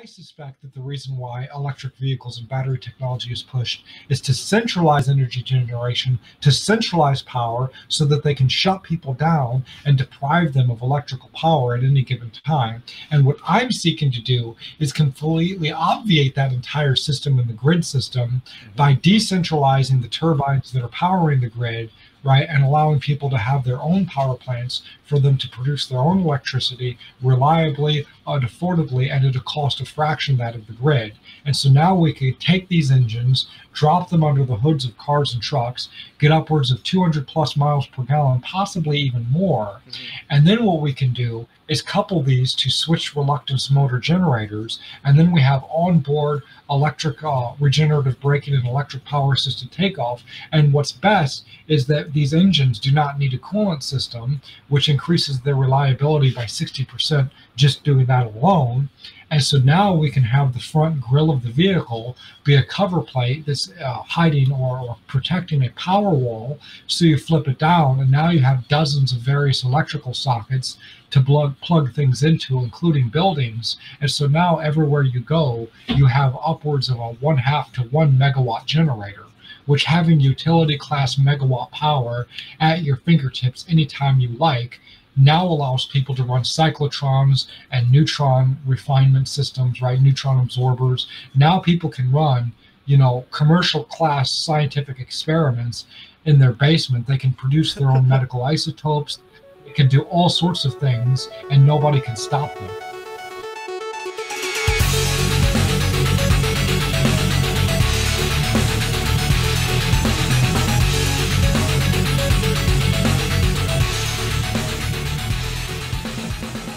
I suspect that the reason why electric vehicles and battery technology is pushed is to centralize energy generation, to centralize power so that they can shut people down and deprive them of electrical power at any given time. And what I'm seeking to do is completely obviate that entire system in the grid system by mm-hmm. decentralizing the turbines that are powering the grid right? And allowing people to have their own power plants for them to produce their own electricity reliably and affordably and at a cost a fraction that of the grid. And so now we can take these engines, drop them under the hoods of cars and trucks, get upwards of 200 plus miles per gallon, possibly even more. Mm-hmm. And then what we can do is couple these to switch reluctance motor generators, and then we have onboard electric uh, regenerative braking and electric power assisted takeoff. And what's best is that these engines do not need a coolant system, which increases their reliability by 60% just doing that alone. And so now we can have the front grille of the vehicle be a cover plate that's uh, hiding or, or, protecting a power wall. So you flip it down, and now you have dozens of various electrical sockets to plug, plug things into, including buildings. And so now everywhere you go, you have upwards of a one half to one megawatt generator which having utility class megawatt power at your fingertips anytime you like now allows people to run cyclotrons and neutron refinement systems, right? Neutron absorbers. Now people can run, you know, commercial class scientific experiments in their basement. They can produce their own medical isotopes. They can do all sorts of things, and nobody can stop them.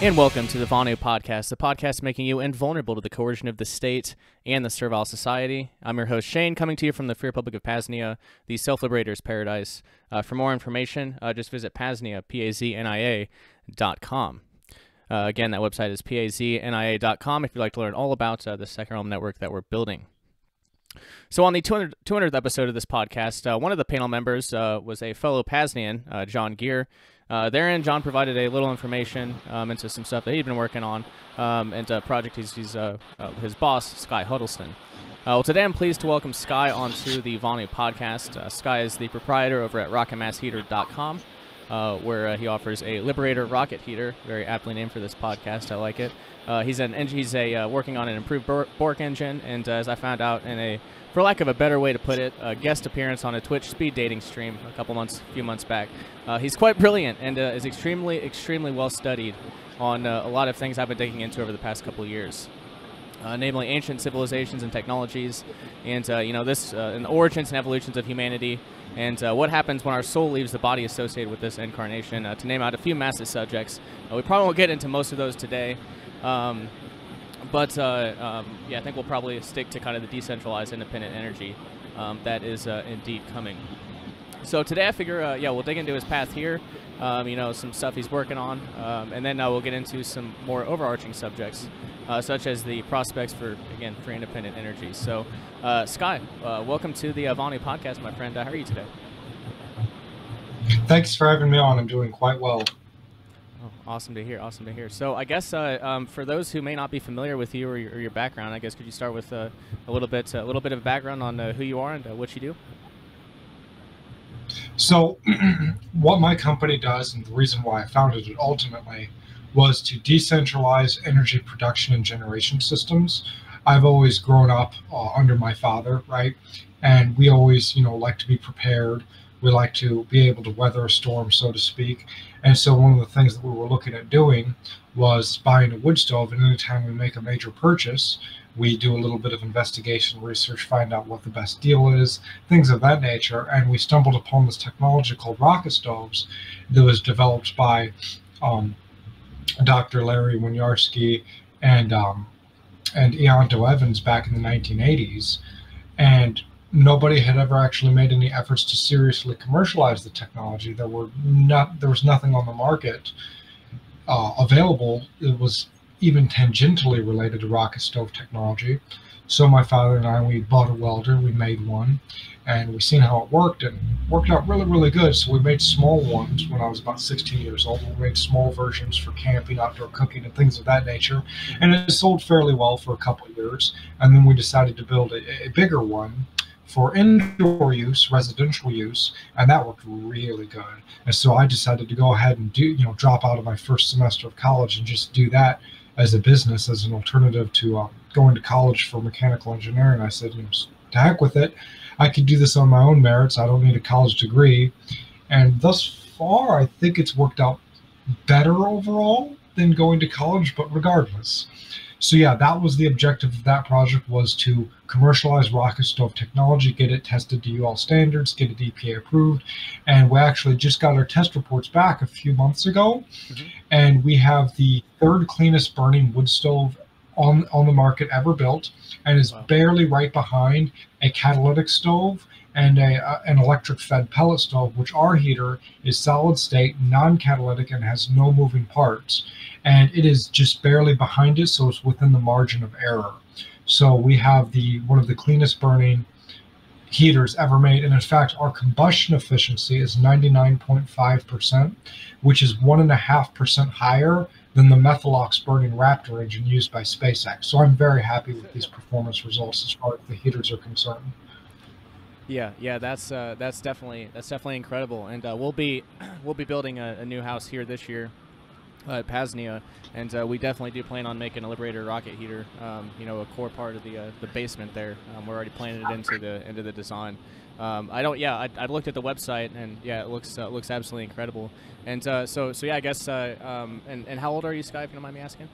And welcome to the Vonu Podcast, the podcast making you invulnerable to the coercion of the state and the servile society. I'm your host, Shane, coming to you from the Free Republic of Paznia, the self liberator's paradise. Uh, for more information, uh, just visit Paznia, P-A-Z-N-I-A dot com. Uh, again, that website is P-A-Z-N-I-A dot com if you'd like to learn all about uh, the Second Realm network that we're building. So, on the 200, 200th episode of this podcast, uh, one of the panel members uh, was a fellow Paznian, John Gear. Uh, therein, John provided a little information um, into some stuff that he'd been working on um, and a project he's, he's uh, uh, his boss, Sky Huddleston. Uh, well, today I'm pleased to welcome Sky onto the Vonu podcast. Uh, Sky is the proprietor over at RocketMassHeater.com, uh, where he offers a Liberator rocket heater, very aptly named for this podcast. I like it. he's an he's a working on an improved Bourke engine, and as I found out in a for lack of a better way to put it, a guest appearance on a Twitch speed dating stream a couple months, a few months back. Uh, he's quite brilliant and uh, is extremely, extremely well studied on uh, a lot of things I've been digging into over the past couple years. Uh, namely ancient civilizations and technologies, and uh, you know this, uh, and the origins and evolutions of humanity, and what happens when our soul leaves the body associated with this incarnation. to name out a few massive subjects, we probably won't get into most of those today. Um, but uh, um, yeah, I think we'll probably stick to kind of the decentralized independent energy um, that is uh, indeed coming. So today I figure, uh, yeah, we'll dig into his path here, um, you know, some stuff he's working on, um, and then uh, we'll get into some more overarching subjects, uh, such as the prospects for, again, free independent energy. So, uh, Sky, welcome to the Vonu podcast, my friend. how are you today? Thanks for having me on. I'm doing quite well. Awesome to hear. Awesome to hear. So, I guess uh, um, for those who may not be familiar with you or your, or your background, I guess could you start with uh, a little bit, a little bit of background on uh, who you are and uh, what you do? So, what my company does, and the reason why I founded it ultimately, was to decentralize energy production and generation systems. I've always grown up uh, under my father, right? And we always, you know, like to be prepared. We like to be able to weather a storm, so to speak. And so one of the things that we were looking at doing was buying a wood stove. And anytime we make a major purchase, we do a little bit of investigation research, find out what the best deal is, things of that nature. And we stumbled upon this technology called rocket stoves that was developed by um, Dr. Larry Winiarski and um, and Ianto Evans back in the 1980s. And nobody had ever actually made any efforts to seriously commercialize the technology. There were not there was nothing on the market uh, available. It was even tangentially related to rocket stove technology. So my father and I, we bought a welder, we made one, and we seen how it worked, and worked out really, really good. So we made small ones when I was about 16 years old. We made small versions for camping, outdoor cooking, and things of that nature, and it sold fairly well for a couple of years. And then we decided to build a, a bigger one for indoor use, residential use, and that worked really good. And so I decided to go ahead and do, you know, drop out of my first semester of college and just do that as a business, as an alternative to um, going to college for mechanical engineering. I said, you know, to heck with it. I could do this on my own merits. I don't need a college degree. And thus far, I think it's worked out better overall than going to college, but regardless. So yeah, that was the objective of that project was to commercialize rocket stove technology, get it tested to UL standards, get it EPA approved, and we actually just got our test reports back a few months ago, mm-hmm. and we have the third cleanest burning wood stove on on the market ever built, and is wow. barely right behind a catalytic stove and a, uh, an electric fed pellet stove, which our heater is solid state, non catalytic, and has no moving parts. And it is just barely behind it, so it's within the margin of error. So we have the one of the cleanest burning heaters ever made. And in fact, our combustion efficiency is 99.5%, which is one and a half percent higher than the Methalox burning Raptor engine used by SpaceX. So I'm very happy with these performance results as far as the heaters are concerned. Yeah, yeah, that's uh, that's definitely that's definitely incredible, and uh, we'll be we'll be building a, a, new house here this year uh, at Paznia, and uh, we definitely do plan on making a Liberator rocket heater. Um, you know, a core part of the uh, the basement there. Um, we're already planning it into the into the design. Um, I don't. Yeah, I, I, looked at the website, and yeah, it looks uh, looks absolutely incredible. And so so yeah, I guess. Um, and and how old are you, Sky? If you don't mind me asking.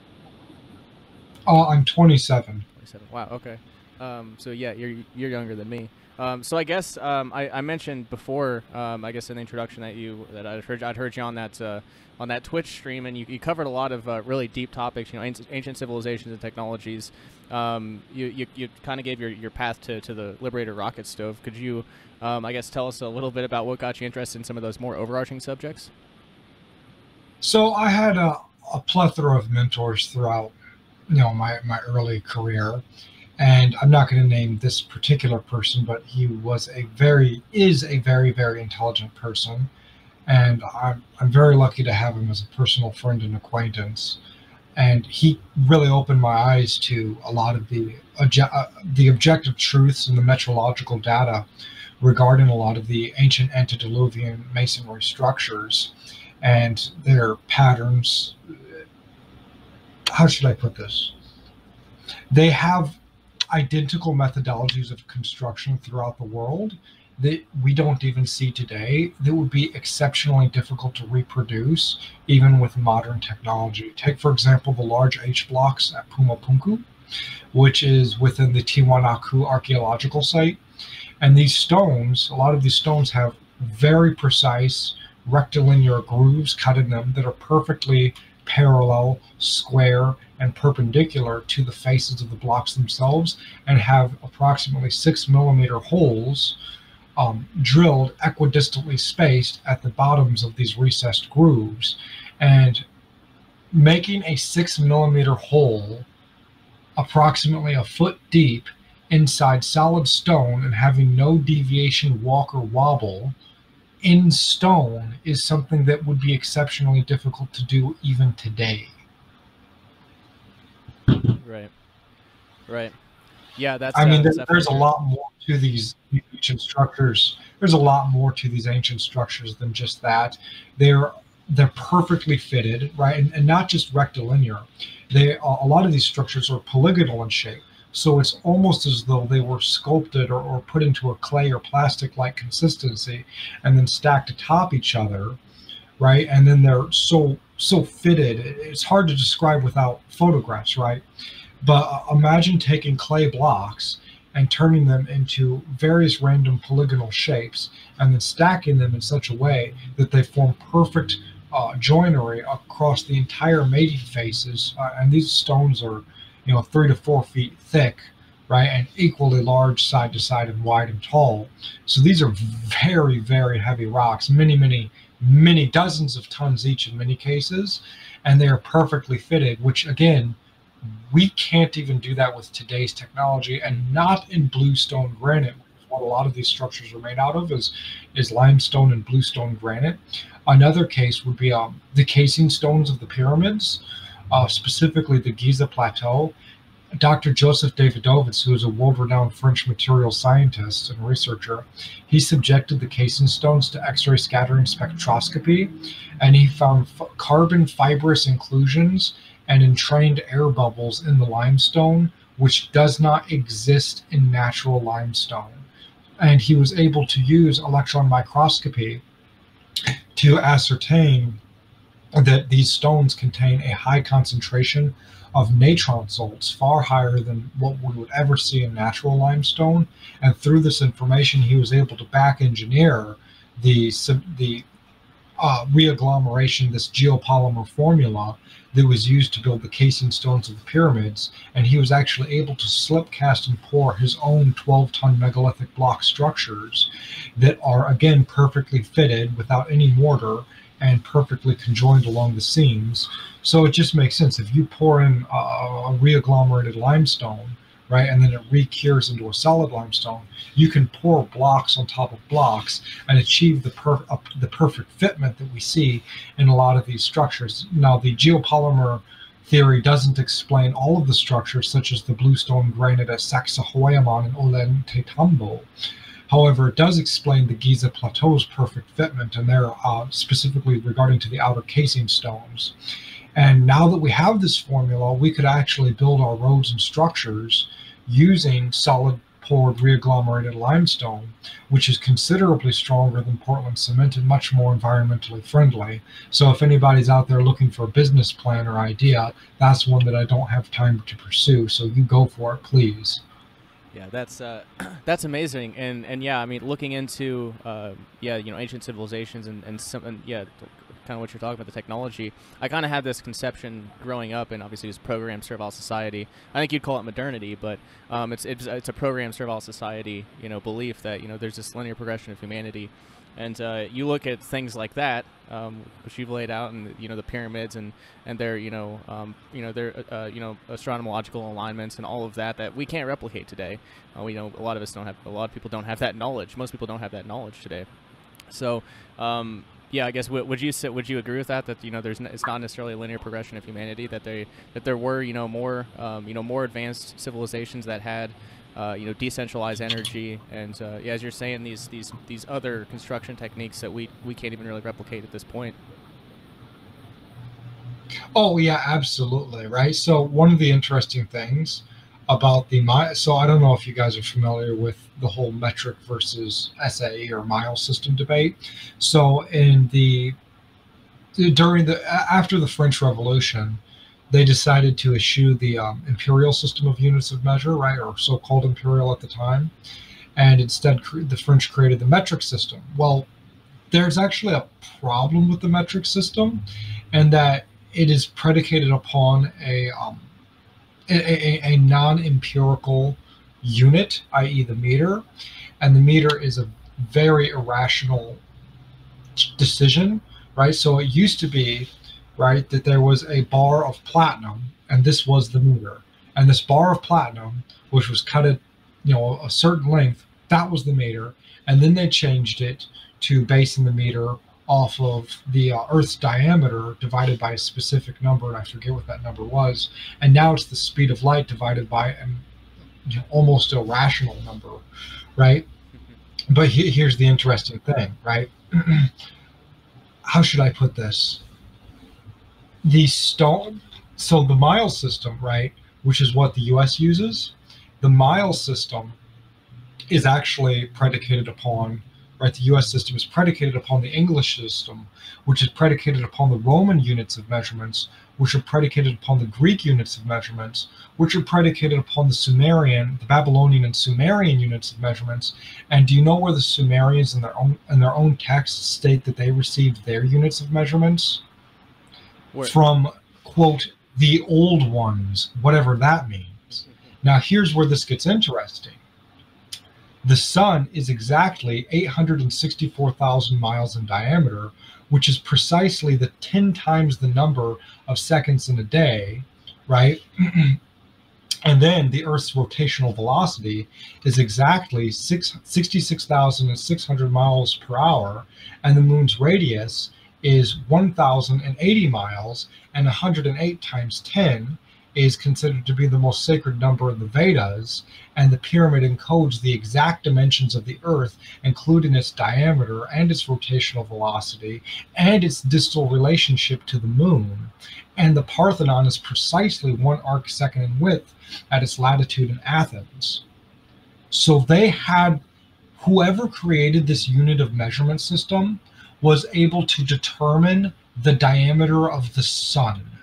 Oh I'm 27. 27. Wow. Okay. Um, so yeah, you're you're younger than me. Um, so I guess um, I, I, mentioned before, um, I guess in the introduction that you that I'd heard I'd heard you on that uh, on that Twitch stream, and you, you covered a lot of uh, really deep topics, you know, ancient civilizations and technologies. Um, you you, you kind of gave your, your path to, to the Liberator rocket stove. Could you, um, I guess, tell us a little bit about what got you interested in some of those more overarching subjects? So I had a, a plethora of mentors throughout, you know, my my early career and I'm not going to name this particular person, but he was a very is a very very intelligent person, and I'm I'm very lucky to have him as a personal friend and acquaintance, and he really opened my eyes to a lot of the uh, the objective truths and the metrological data regarding a lot of the ancient antediluvian masonry structures and their patterns. How should I put this? They have identical methodologies of construction throughout the world that we don't even see today that would be exceptionally difficult to reproduce even with modern technology. Take, for example, the large H blocks at Pumapunku, which is within the Tiwanaku archaeological site. And these stones, a lot of these stones have very precise rectilinear grooves cut in them that are perfectly parallel, square, and perpendicular to the faces of the blocks themselves and have approximately six millimeter holes um, drilled equidistantly spaced at the bottoms of these recessed grooves. And making a six millimeter hole approximately a foot deep inside solid stone and having no deviation, walk, or wobble in stone is something that would be exceptionally difficult to do even today. Right. Right. Yeah, that's. I mean, uh, there's a lot more to these ancient structures. There's a lot more to these ancient structures than just that. They're they're perfectly fitted, right, and, and not just rectilinear. They a lot of these structures are polygonal in shape. So it's almost as though they were sculpted or, or put into a clay or plastic like consistency and then stacked atop each other, right? And then they're so so fitted. It's hard to describe without photographs, right? But uh, imagine taking clay blocks and turning them into various random polygonal shapes and then stacking them in such a way that they form perfect uh, joinery across the entire mating faces. Uh, and these stones are you know, three to four feet thick, right, and equally large side to side and wide and tall. So these are very, very heavy rocks, many, many, many dozens of tons each in many cases. and they are perfectly fitted, which again, we can't even do that with today's technology and not in bluestone granite. What a lot of these structures are made out of is, is limestone and bluestone granite. Another case would be um, the casing stones of the pyramids, uh, specifically the Giza Plateau. Dr. Joseph Davidovits, who is a world-renowned French material scientist and researcher, he subjected the casing stones to X-ray scattering spectroscopy, and he found carbon fibrous inclusions and entrained air bubbles in the limestone, which does not exist in natural limestone. And he was able to use electron microscopy to ascertain that these stones contain a high concentration of natron salts, far higher than what we would ever see in natural limestone. And through this information, he was able to back engineer the the uh, reagglomeration, this geopolymer formula that was used to build the casing stones of the pyramids. And he was actually able to slip cast and pour his own 12 ton megalithic block structures that are, again, perfectly fitted without any mortar and perfectly conjoined along the seams. So it just makes sense. If you pour in a, a reagglomerated limestone, right, and then it recures into a solid limestone, you can pour blocks on top of blocks and achieve the per, uh, the perfect fitment that we see in a lot of these structures. Now, the geopolymer theory doesn't explain all of the structures, such as the bluestone granite at Sacsayhuaman and Ollantaytambo. However, it does explain the Giza Plateau's perfect fitment, and there uh, specifically regarding to the outer casing stones. And now that we have this formula, we could actually build our roads and structures using solid poured reagglomerated limestone, which is considerably stronger than Portland cement and much more environmentally friendly. So if anybody's out there looking for a business plan or idea, that's one that I don't have time to pursue. So you go for it, please. Yeah, that's uh, that's amazing, and and yeah, I mean, looking into uh, yeah, you know, ancient civilizations and and, some, and yeah, kind of what you're talking about the technology. I kind of had this conception growing up, and obviously, it's programmed servile society. I think you'd call it modernity, but um, it's it's it's a programmed servile society, you know, belief that you know there's this linear progression of humanity and uh, you look at things like that, um, which you've laid out, and you know the pyramids and and their you know um, you know their uh, you know astronomological alignments and all of that that we can't replicate today. Uh, we know a lot of us don't have a lot of people don't have that knowledge. Most people don't have that knowledge today. So um, yeah, I guess would you would you agree with that? That you know, there's it's not necessarily a linear progression of humanity. That they that there were you know more um, you know more advanced civilizations that had uh, you know, decentralized energy, and uh, yeah, as you're saying, these these these other construction techniques that we we can't even really replicate at this point. Oh yeah, absolutely, right. So one of the interesting things about the so I don't know if you guys are familiar with the whole metric versus SAE or mile system debate. So in the during the after the French Revolution, they decided to eschew the um, imperial system of units of measure, right, or so-called imperial at the time, and instead the French created the metric system. Well, there's actually a problem with the metric system, and that it is predicated upon a um, a, a, non-empirical unit, i.e., the meter, and the meter is a very irrational decision, right? So it used to be right, that there was a bar of platinum, and this was the meter. And this bar of platinum, which was cut at, you know, a certain length, that was the meter. And then they changed it to basing the meter off of the uh, Earth's diameter divided by a specific number, and I forget what that number was. And now it's the speed of light divided by an you know, almost irrational number, right? But he, here's the interesting thing, right? How should I put this? the stone so the mile system right which is what the us uses the mile system is actually predicated upon right the us system is predicated upon the english system which is predicated upon the roman units of measurements which are predicated upon the greek units of measurements which are predicated upon the sumerian the babylonian and sumerian units of measurements and do you know where the sumerians in their own in their own texts state that they received their units of measurements where? from quote the old ones, whatever that means. Mm-hmm. Now here's where this gets interesting. The sun is exactly 864,000 miles in diameter, which is precisely the 10 times the number of seconds in a day, right? and then the Earth's rotational velocity is exactly 66,600 miles per hour, and the moon's radius is 1,080 miles, and 108 times 10 is considered to be the most sacred number in the Vedas, and the pyramid encodes the exact dimensions of the Earth, including its diameter and its rotational velocity and its distal relationship to the moon. And the Parthenon is precisely one arc second in width at its latitude in Athens. So they had whoever created this unit of measurement system was able to determine the diameter of the sun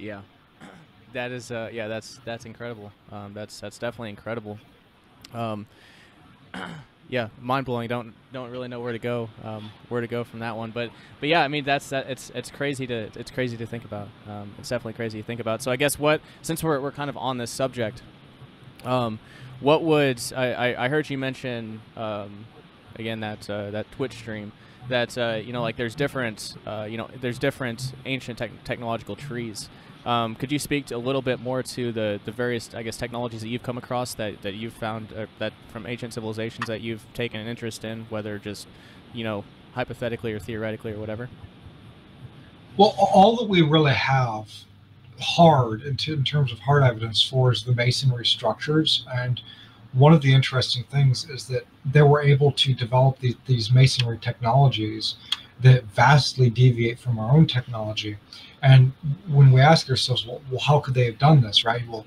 yeah, that is uh, yeah that's that's incredible. Um, that's that's definitely incredible. Um, yeah, mind blowing. Don't don't really know where to go um, where to go from that one. But but yeah, I mean that's that. It's it's crazy to it's crazy to think about. Um, it's definitely crazy to think about. So I guess what since we're we're kind of on this subject, um, what would I, I, I heard you mention um, again that uh, that Twitch stream that uh, you know like there's different uh, you know there's different ancient te- technological trees um, could you speak a little bit more to the, the various, I guess, technologies that you've come across that, that you've found uh, that from ancient civilizations that you've taken an interest in, whether just, you know, hypothetically or theoretically or whatever? Well, all that we really have hard in, in terms of hard evidence for is the masonry structures. And one of the interesting things is that they were able to develop the, these masonry technologies that vastly deviate from our own technology. And when we ask ourselves, well, well, how could they have done this, right? Well,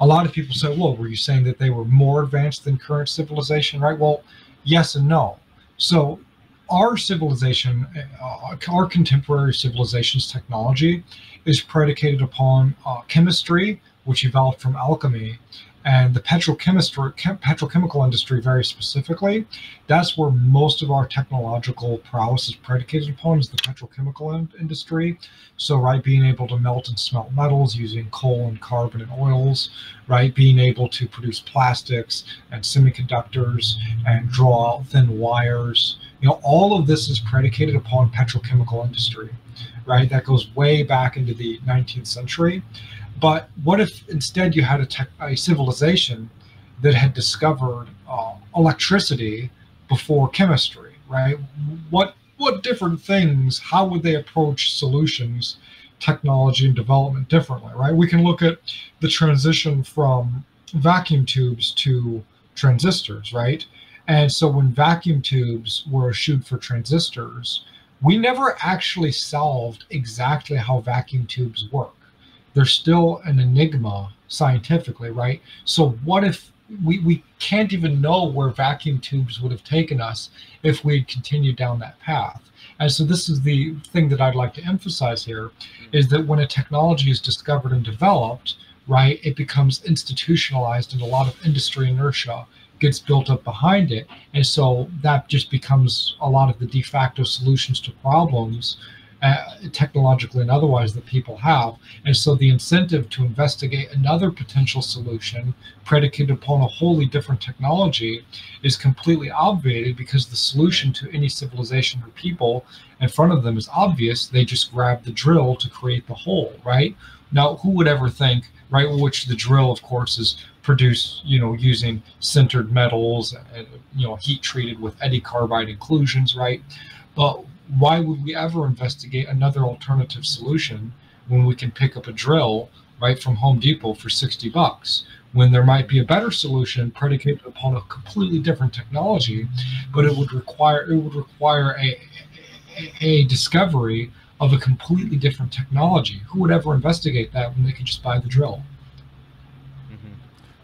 a lot of people say, well, were you saying that they were more advanced than current civilization, right? Well, yes and no. So our civilization, uh, our contemporary civilization's technology is predicated upon uh, chemistry, which evolved from alchemy, and the petrochemical industry very specifically that's where most of our technological prowess is predicated upon is the petrochemical in, industry. So right being able to melt and smelt metals using coal and carbon and oils right being able to produce plastics and semiconductors and draw thin wires. You know all of this is predicated upon petrochemical industry right? That goes way back into the 19th century but what if instead you had a, a civilization that had discovered uh, electricity before chemistry, right? What what different things? How would they approach solutions, technology, and development differently, right? We can look at the transition from vacuum tubes to transistors, right? And so when vacuum tubes were eschewed for transistors, we never actually solved exactly how vacuum tubes work they're still an enigma scientifically, right? So what if we, we can't even know where vacuum tubes would have taken us if we had continued down that path. And so this is the thing that I'd like to emphasize here is that when a technology is discovered and developed, right, it becomes institutionalized and a lot of industry inertia gets built up behind it. And so that just becomes a lot of the de facto solutions to problems uh, technologically and otherwise that people have. And so the incentive to investigate another potential solution predicated upon a wholly different technology is completely obviated because the solution to any civilization or people in front of them is obvious. They just grab the drill to create the hole, right? Now, who would ever think, right? Which the drill, of course, is produced, you know, using sintered metals and, you know, heat treated with eddy carbide inclusions, right? But why would we ever investigate another alternative solution when we can pick up a drill right from Home Depot for 60 bucks when there might be a better solution predicated upon a completely different technology but it would require it would require a a, discovery of a completely different technology who would ever investigate that when they could just buy the drill.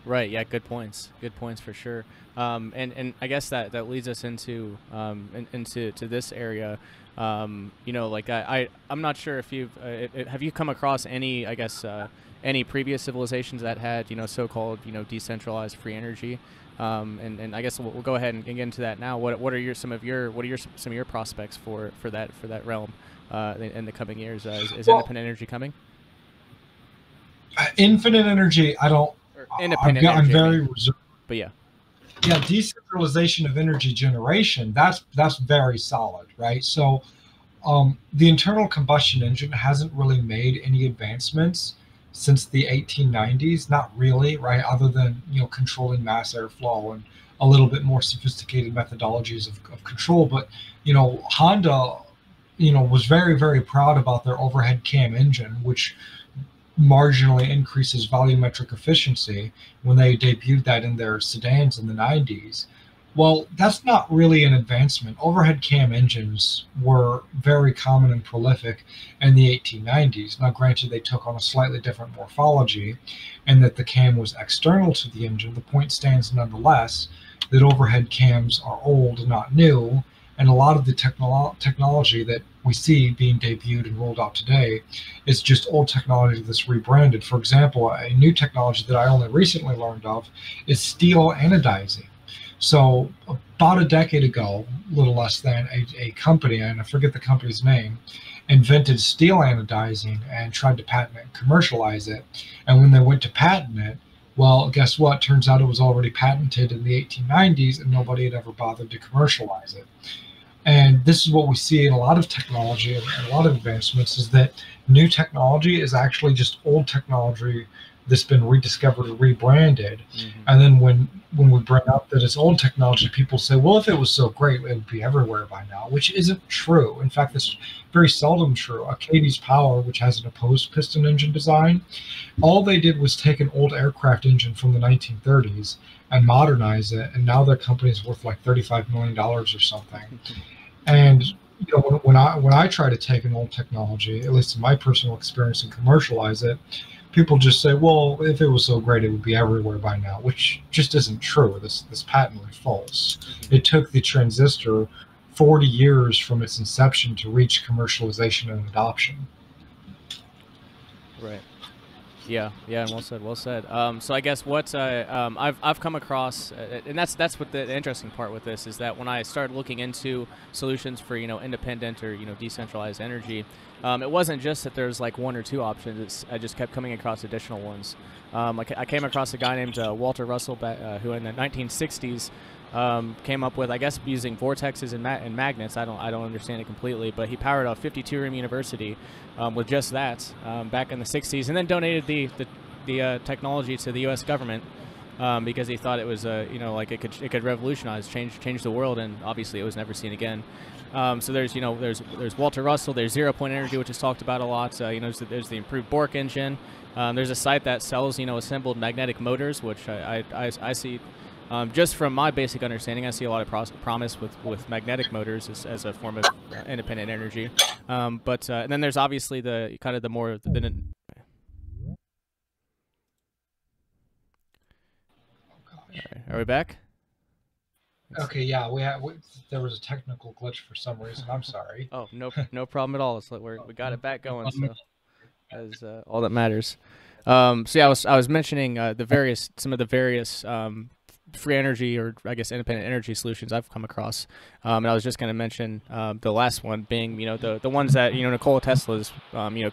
Right yeah good points good points for sure um, and and I guess that that leads us into um, in, into to this area. Um, you know, like I, I am not sure if you've uh, it, it, have you come across any I guess uh, any previous civilizations that had you know so-called you know decentralized free energy. Um, and, and I guess we'll, we'll go ahead and get into that now. What, what are your some of your what are your some of your prospects for, for that for that realm uh, in, in, the coming years? Uh, is, is well, independent energy coming? Uh, infinite energy, I don't. Independent. I'm, I'm very reserved. But yeah. yeah, decentralization of energy generation. That's that's very solid, right? So, um, the internal combustion engine hasn't really made any advancements since the 1890s. Not really, right? Other than you know controlling mass airflow and a little bit more sophisticated methodologies of, of control. But you know, Honda, you know, was very very proud about their overhead cam engine, which marginally increases volumetric efficiency when they debuted that in their sedans in the 90s. Well, that's not really an advancement. Overhead cam engines were very common and prolific in the 1890s. Now, granted, they took on a slightly different morphology and that the cam was external to the engine. The point stands nonetheless that overhead cams are old, not new, and a lot of the technolo- technology that we see being debuted and rolled out today is just old technology that's rebranded. For example, a new technology that I only recently learned of is steel anodizing. So, about a decade ago, a little less than, a, a company, and I forget the company's name, invented steel anodizing and tried to patent it commercialize it. And when they went to patent it, well, guess what? Turns out it was already patented in the 1890s and nobody had ever bothered to commercialize it. And this is what we see in a lot of technology and a lot of advancements is that new technology is actually just old technology that's been rediscovered or rebranded. Mm-hmm. And then when when we bring up that it's old technology, people say, well, if it was so great, it would be everywhere by now, which isn't true. In fact, it's very seldom true. Achates Power, which has an opposed piston engine design, all they did was take an old aircraft engine from the 1930s and modernize it, and now their company is worth like 35 million dollars or something. And you know, when, when I when I try to take an old technology, at least in my personal experience, and commercialize it, people just say, well, if it was so great, it would be everywhere by now, which just isn't true. This this patently false. Mm-hmm. It took the transistor 40 years from its inception to reach commercialization and adoption. Right. Yeah, yeah, well said, well said. Um, so I guess what uh, um, I've, I've come across, uh, and that's that's what the interesting part with this is that when I started looking into solutions for you know independent or you know decentralized energy, um, it wasn't just that there's like one or two options. It's, I just kept coming across additional ones. Um, I, I, came across a guy named uh, Walter Russell, uh, who in the 1960s um, came up with, I guess, using vortexes and, ma- and, magnets. I don't, I don't understand it completely, but he powered a 52-room university um, with just that um, back in the 60s, and then donated the the, the uh, technology to the U.S. government um, because he thought it was, uh, you know, like it could it could revolutionize, change change the world, and obviously it was never seen again. Um, so there's, you know, there's there's Walter Russell, there's Zero Point Energy, which is talked about a lot. Uh, you know, there's the, there's the improved Bourke engine. Um, there's a site that sells, you know, assembled magnetic motors, which I, I, I, I see um, just from my basic understanding, I see a lot of promise with, with magnetic motors as, as a form of uh, independent energy. Um, but uh, and then there's obviously the kind of the more the, the right, are we back? Okay, yeah, we, have, we there was a technical glitch for some reason. I'm sorry. oh no, no problem at all. It's like we we got it back going, so as uh, all that matters. Um, so yeah, I was I was mentioning uh, the various some of the various um, free energy or I guess independent energy solutions I've come across. Um, and I was just going to mention um, the last one being, you know, the, the ones that, you know, Nikola Tesla's, um, you know,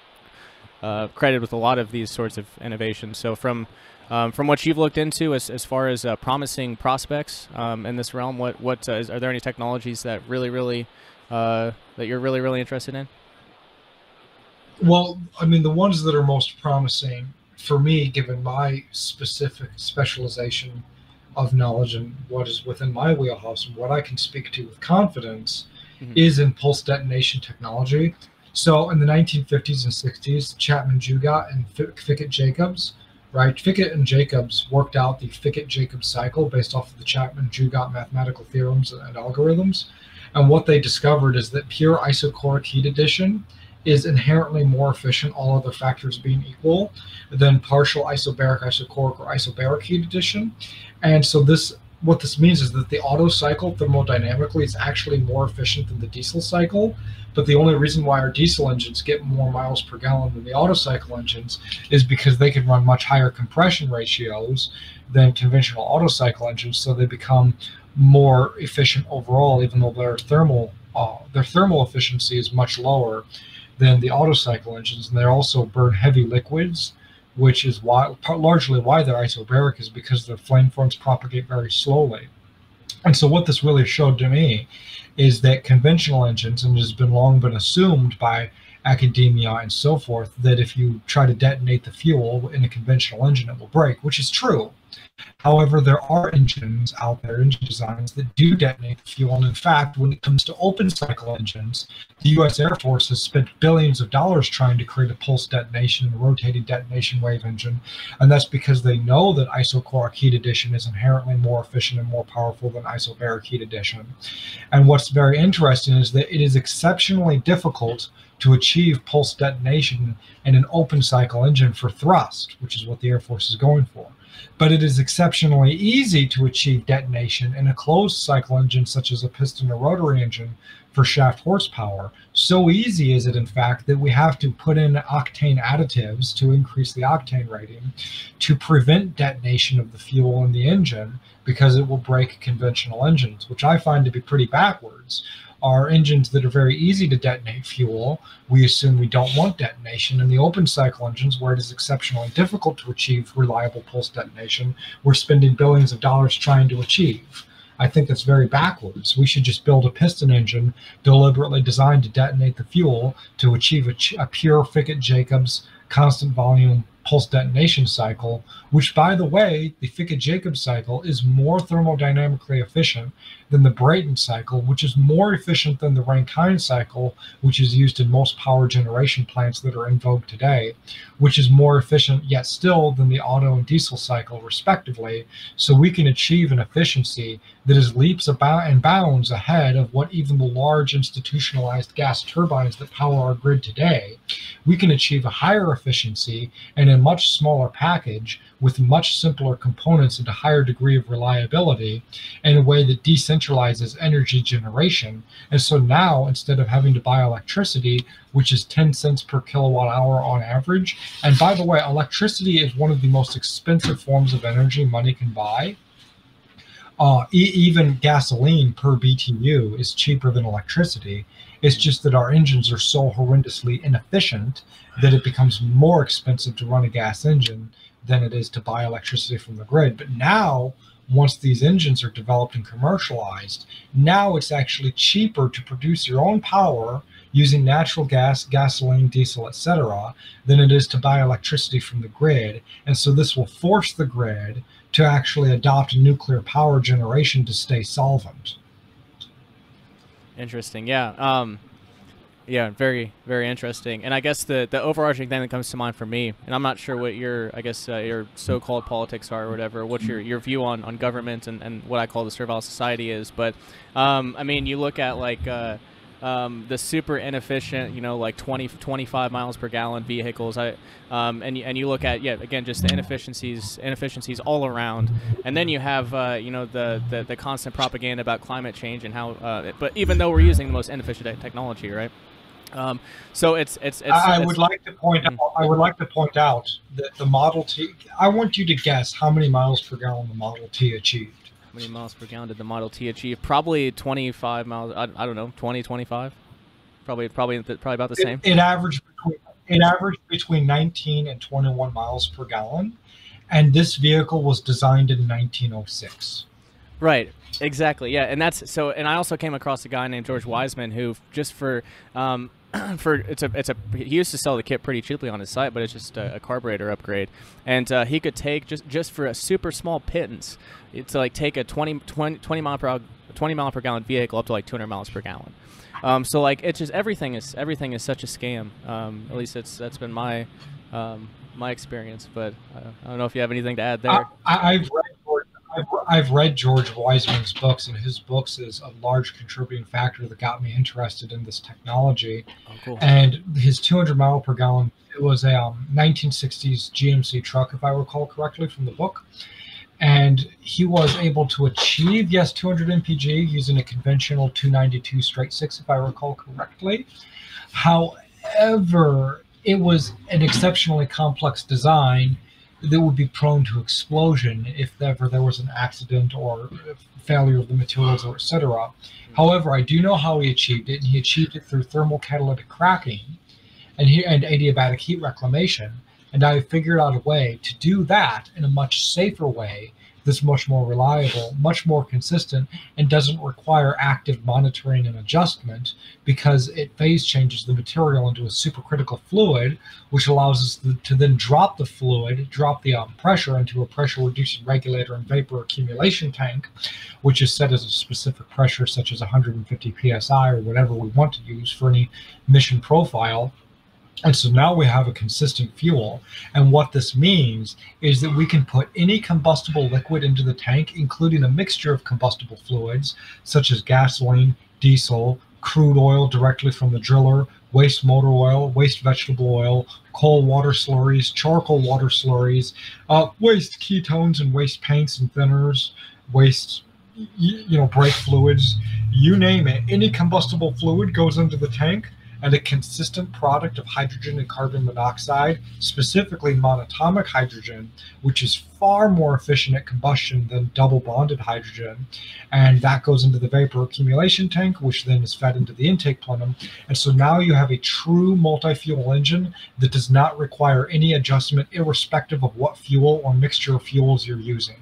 uh, credited with a lot of these sorts of innovations. So from um, from what you've looked into as, as far as uh, promising prospects um, in this realm, what what uh, is, are there any technologies that really really uh, that you're really really interested in? Well, I mean, the ones that are most promising for me, given my specific specialization of knowledge and what is within my wheelhouse and what I can speak to with confidence mm-hmm. is in pulse detonation technology. So in the 1950s and 60s, Chapman Jouguet and Fickett Jacobs, right? Fickett and Jacobs worked out the Fickett Jacobs cycle based off of the Chapman Jouguet mathematical theorems and algorithms. And what they discovered is that pure isochoric heat addition is inherently more efficient, all other factors being equal, than partial isobaric, isochoric, or isobaric heat addition. And so this what this means is that the Otto cycle thermodynamically is actually more efficient than the diesel cycle. But the only reason why our diesel engines get more miles per gallon than the Otto cycle engines is because they can run much higher compression ratios than conventional Otto cycle engines, so they become more efficient overall, even though their thermal uh, their thermal efficiency is much lower than the Otto cycle engines, and they also burn heavy liquids which is why largely why they're isobaric is because the flame forms propagate very slowly. And so, what this really showed to me is that conventional engines, and it has been long been assumed by academia and so forth, that if you try to detonate the fuel in a conventional engine, it will break, which is true. However, there are engines out there, engine designs that do detonate the fuel. And in fact, when it comes to open cycle engines, the US Air Force has spent billions of dollars trying to create a pulse detonation, and rotating detonation wave engine. And that's because they know that isochoric heat addition is inherently more efficient and more powerful than isobaric heat addition. And what's very interesting is that it is exceptionally difficult to achieve pulse detonation in an open cycle engine for thrust, which is what the Air Force is going for but it is exceptionally easy to achieve detonation in a closed cycle engine such as a piston or rotary engine for shaft horsepower. So easy is it, in fact, that we have to put in octane additives to increase the octane rating to prevent detonation of the fuel in the engine because it will break conventional engines, which I find to be pretty backwards are engines that are very easy to detonate fuel. We assume we don't want detonation. In the open cycle engines, where it is exceptionally difficult to achieve reliable pulse detonation, we're spending billions of dollars trying to achieve. I think that's very backwards. We should just build a piston engine deliberately designed to detonate the fuel to achieve a, a pure Fickett Jacobs constant volume pulse detonation cycle, which, by the way, the Fickett Jacobs cycle is more thermodynamically efficient than the Brayton cycle, which is more efficient than the Rankine cycle, which is used in most power generation plants that are in vogue today, which is more efficient yet still than the Otto and diesel cycle, respectively. So we can achieve an efficiency that is leaps about and bounds ahead of what even the large institutionalized gas turbines that power our grid today. We can achieve a higher efficiency and a much smaller package with much simpler components and a higher degree of reliability in a way that decentralizes energy generation. And so now, instead of having to buy electricity, which is 10 cents per kilowatt hour on average, and by the way, electricity is one of the most expensive forms of energy money can buy. Uh, e- even gasoline per BTU is cheaper than electricity. It's just that our engines are so horrendously inefficient that it becomes more expensive to run a gas engine than it is to buy electricity from the grid. But now, once these engines are developed and commercialized, now it's actually cheaper to produce your own power using natural gas, gasoline, diesel, etc., than it is to buy electricity from the grid. And so this will force the grid to actually adopt nuclear power generation to stay solvent. Interesting. Yeah. Um, yeah, very, very interesting. And I guess the, the overarching thing that comes to mind for me, and I'm not sure what your, I guess, uh, your so-called politics are or whatever, what your, your view on, on government and, and what I call the servile society is. But, um, I mean, you look at like uh, um, the super inefficient, you know, like 20, 25 miles per gallon vehicles. I, um, and, and you look at, yeah, again, just the inefficiencies, inefficiencies all around. And then you have, uh, you know, the, the, the, constant propaganda about climate change and how, uh, but even though we're using the most inefficient technology, right? Um, so it's it's. it's I it's, would like to point mm-hmm. out. I would like to point out that the Model T. I want you to guess how many miles per gallon the Model T achieved. How many miles per gallon did the Model T achieve? Probably 25 miles. I, I don't know, 20, 25. Probably probably probably about the same. It, it averaged between it averaged between 19 and 21 miles per gallon, and this vehicle was designed in 1906. Right. Exactly. Yeah, and that's so. And I also came across a guy named George Wiseman who, just for um, for it's a it's a he used to sell the kit pretty cheaply on his site, but it's just a, a carburetor upgrade, and uh, he could take just just for a super small pittance, it's like take a 20, 20, 20 mile per hour, 20 mile per gallon vehicle up to like 200 miles per gallon. Um, so like it's just everything is everything is such a scam. Um, at least it's that's been my um, my experience. But uh, I don't know if you have anything to add there. I, have read I've, I've read George Wiseman's books, and his books is a large contributing factor that got me interested in this technology. Oh, cool. And his 200 mile per gallon, it was a um, 1960s GMC truck, if I recall correctly from the book. And he was able to achieve, yes, 200 mpg using a conventional 292 straight six, if I recall correctly. However, it was an exceptionally complex design that would be prone to explosion if ever there was an accident or failure of the materials or etc. However, I do know how he achieved it, and he achieved it through thermal catalytic cracking and, he, and adiabatic heat reclamation. And I figured out a way to do that in a much safer way that's much more reliable, much more consistent, and doesn't require active monitoring and adjustment because it phase changes the material into a supercritical fluid, which allows us to then drop the fluid, drop the um, pressure into a pressure reducing regulator and vapor accumulation tank, which is set as a specific pressure, such as 150 psi or whatever we want to use for any mission profile and so now we have a consistent fuel. And what this means is that we can put any combustible liquid into the tank, including a mixture of combustible fluids, such as gasoline, diesel, crude oil directly from the driller, waste motor oil, waste vegetable oil, coal water slurries, charcoal water slurries, uh, waste ketones and waste paints and thinners, waste you know brake fluids you name it any combustible fluid goes into the tank and a consistent product of hydrogen and carbon monoxide, specifically monatomic hydrogen, which is far more efficient at combustion than double bonded hydrogen. And that goes into the vapor accumulation tank, which then is fed into the intake plenum. And so now you have a true multi fuel engine that does not require any adjustment, irrespective of what fuel or mixture of fuels you're using.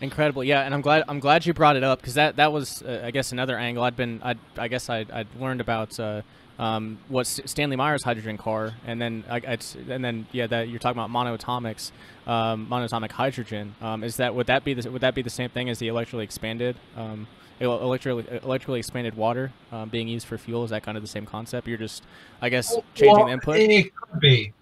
Incredible, yeah, and I'm glad I'm glad you brought it up because that that was uh, I guess another angle I'd been i I guess I'd, I'd learned about uh, um, what Stanley Meyer's hydrogen car, and then I, I'd, and then yeah that you're talking about monoatomics, um, monatomic hydrogen. Um, is that would that be the would that be the same thing as the electrically expanded um, electrically electrically expanded water um, being used for fuel? Is that kind of the same concept? You're just I guess changing well, the input. It could be.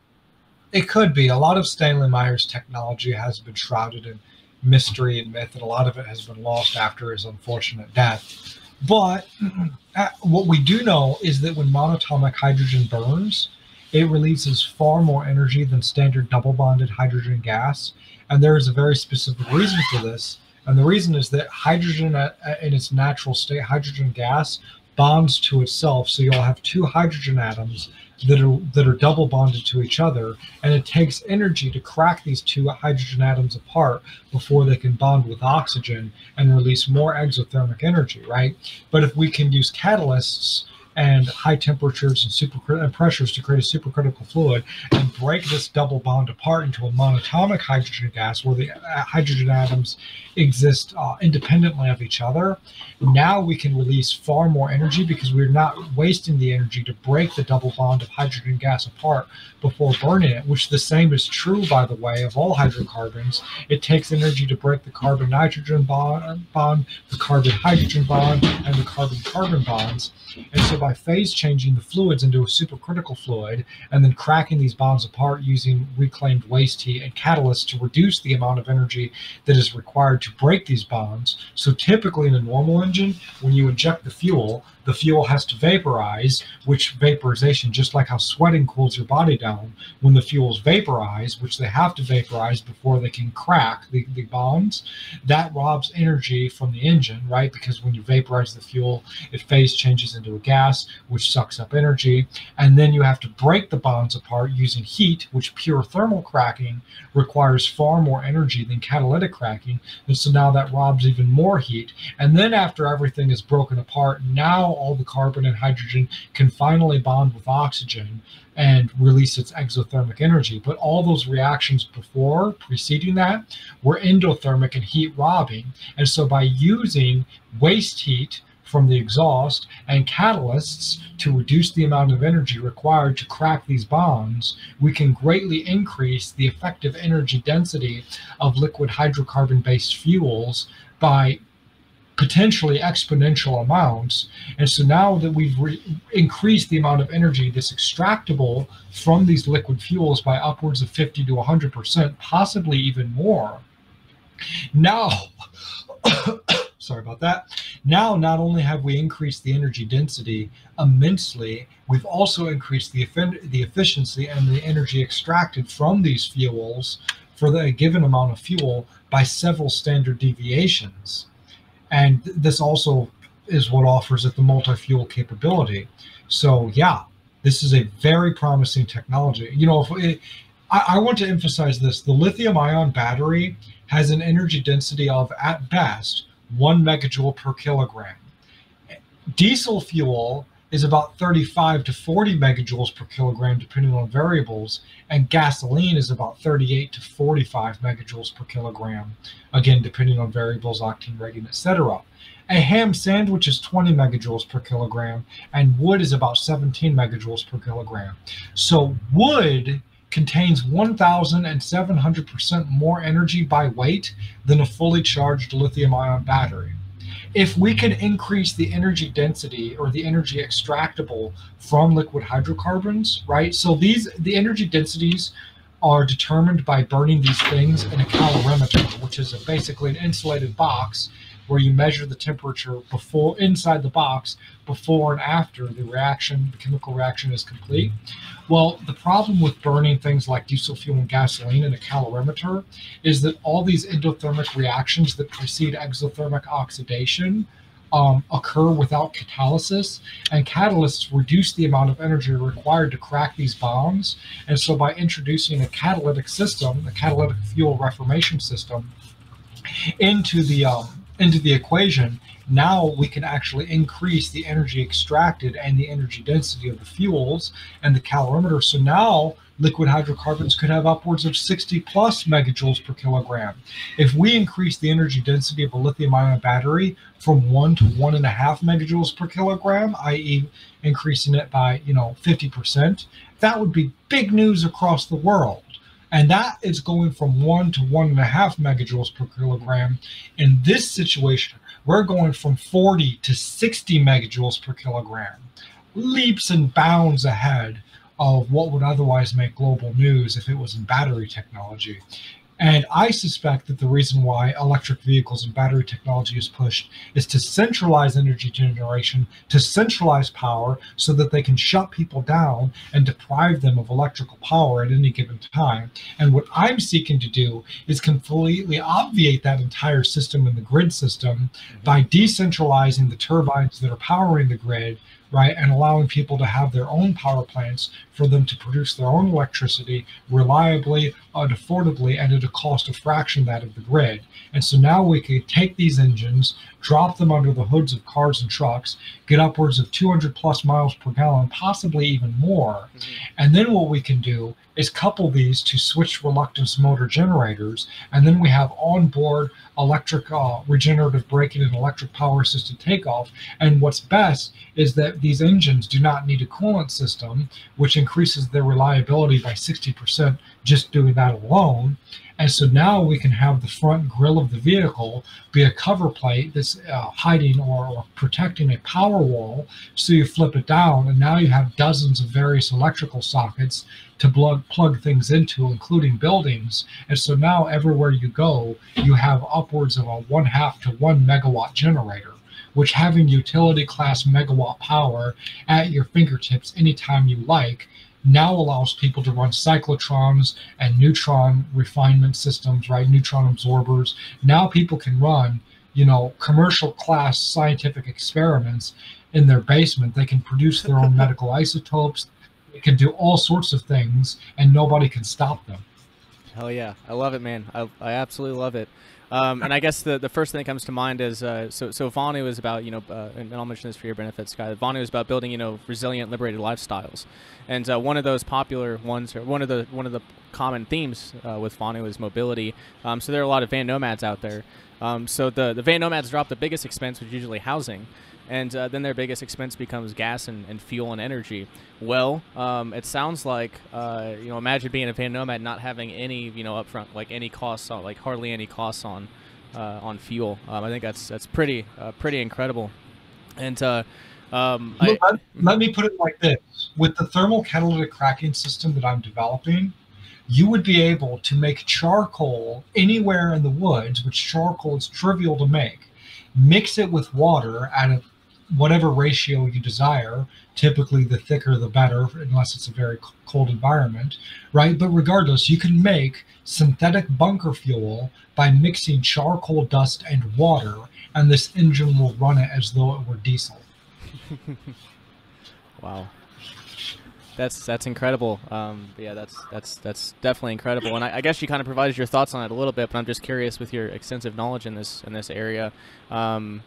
It could be. A lot of Stanley Meyer's technology has been shrouded in mystery and myth, and a lot of it has been lost after his unfortunate death. But uh, what we do know is that when monatomic hydrogen burns, it releases far more energy than standard double bonded hydrogen gas. And there is a very specific reason for this. And the reason is that hydrogen uh, uh, in its natural state, hydrogen gas, bonds to itself. So you'll have two hydrogen atoms that are that are double bonded to each other and it takes energy to crack these two hydrogen atoms apart before they can bond with oxygen and release more exothermic energy right but if we can use catalysts and high temperatures and super and pressures to create a supercritical fluid and break this double bond apart into a monatomic hydrogen gas where the uh, hydrogen atoms exist uh, independently of each other. Now we can release far more energy because we're not wasting the energy to break the double bond of hydrogen gas apart before burning it, which the same is true, by the way, of all hydrocarbons. It takes energy to break the carbon nitrogen bond, bond the carbon hydrogen bond, and the carbon carbon bonds. And so by phase changing the fluids into a supercritical fluid and then cracking these bonds apart using reclaimed waste heat and catalysts to reduce the amount of energy that is required to break these bonds. So typically in a normal engine, when you inject the fuel, the fuel has to vaporize, which vaporization, just like how sweating cools your body down, when the fuels vaporize, which they have to vaporize before they can crack the, the bonds, that robs energy from the engine, right? Because when you vaporize the fuel, it phase changes into a gas, which sucks up energy. And then you have to break the bonds apart using heat, which pure thermal cracking requires far more energy than catalytic cracking. And so now that robs even more heat. And then after everything is broken apart, now all the carbon and hydrogen can finally bond with oxygen and release its exothermic energy. But all those reactions before, preceding that, were endothermic and heat robbing. And so by using waste heat from the exhaust and catalysts to reduce the amount of energy required to crack these bonds, we can greatly increase the effective energy density of liquid hydrocarbon based fuels by potentially exponential amounts. And so now that we've re- increased the amount of energy that's extractable from these liquid fuels by upwards of 50 to 100%, possibly even more, now, sorry about that. Now, not only have we increased the energy density immensely, we've also increased the, the efficiency and the energy extracted from these fuels for the given amount of fuel by several standard deviations. And this also is what offers it the multi-fuel capability. So yeah, this is a very promising technology. You know, it, I, I want to emphasize this: the lithium-ion battery has an energy density of, at best, one megajoule per kilogram. Diesel fuel is about 35 to 40 megajoules per kilogram, depending on variables, and gasoline is about 38 to 45 megajoules per kilogram, again, depending on variables, octane rating, etc. A ham sandwich is 20 megajoules per kilogram, and wood is about 17 megajoules per kilogram. So wood contains 1,700% more energy by weight than a fully charged lithium ion battery. If we can increase the energy density or the energy extractable from liquid hydrocarbons, right? So these the energy densities are determined by burning these things in a calorimeter, which is basically an insulated box where you measure the temperature before inside the box before and after the reaction, the chemical reaction is complete. Well, the problem with burning things like diesel fuel and gasoline in a calorimeter is that all these endothermic reactions that precede exothermic oxidation um, occur without catalysis, and catalysts reduce the amount of energy required to crack these bonds. And so, by introducing a catalytic system, a catalytic fuel reformation system, into the um, into the equation, now we can actually increase the energy extracted and the energy density of the fuels and the calorimeter. So now liquid hydrocarbons could have upwards of 60 plus megajoules per kilogram. If we increase the energy density of a lithium ion battery from one to one and a half megajoules per kilogram, i.e., increasing it by you know 50%, that would be big news across the world. And that is going from one to one and a half megajoules per kilogram. In this situation, we're going from 40 to 60 megajoules per kilogram, leaps and bounds ahead of what would otherwise make global news if it was in battery technology. And I suspect that the reason why electric vehicles and battery technology is pushed is to centralize energy generation, to centralize power so that they can shut people down and deprive them of electrical power at any given time. And what I'm seeking to do is completely obviate that entire system in the grid system by decentralizing the turbines that are powering the grid right? And allowing people to have their own power plants for them to produce their own electricity reliably and affordably and at a cost a fraction that of the grid. And so now we can take these engines, drop them under the hoods of cars and trucks, get upwards of 200 plus miles per gallon, possibly even more. Mm-hmm. And then what we can do is couple these to switch reluctance motor generators, and then we have onboard electric uh, regenerative braking and electric power assisted takeoff. And what's best is that these engines do not need a coolant system, which increases their reliability by 60% just doing that alone. And so now we can have the front grille of the vehicle be a cover plate that's uh, hiding or, or, protecting a power wall. So you flip it down, and now you have dozens of various electrical sockets to plug, plug things into, including buildings. And so now everywhere you go, you have upwards of a one half to one megawatt generator which having utility class megawatt power at your fingertips anytime you like now allows people to run cyclotrons and neutron refinement systems, right? Neutron absorbers. Now people can run, you know, commercial class scientific experiments in their basement. They can produce their own medical isotopes. They can do all sorts of things, and nobody can stop them. Hell yeah, I love it, man. I, I absolutely love it. Um, and I guess the, the first thing that comes to mind is uh, so so Vonu is about you know uh, and I'll mention this for your benefit, Sky. Vonu is about building you know resilient, liberated lifestyles, and uh, one of those popular ones or one of the one of the common themes uh, with Vonu is mobility. Um, so there are a lot of van nomads out there. Um, so the the van nomads drop the biggest expense, which is usually housing and uh, then their biggest expense becomes gas and, and fuel and energy. Well, um, it sounds like uh, you know, imagine being a van nomad not having any you know upfront like any costs on like hardly any costs on uh, on fuel. Um, I think that's that's pretty uh, pretty incredible. And uh, um, I, let me put it like this: with the thermal catalytic cracking system that I'm developing. You would be able to make charcoal anywhere in the woods, which charcoal is trivial to make. Mix it with water at a whatever ratio you desire. Typically, the thicker the better, unless it's a very cold environment, right? But regardless, you can make synthetic bunker fuel by mixing charcoal dust and water, and this engine will run it as though it were diesel. wow. That's that's incredible. Um, yeah, that's that's that's definitely incredible. And I, I, guess you kind of provided your thoughts on it a little bit, but I'm just curious with your extensive knowledge in this in this area. Um,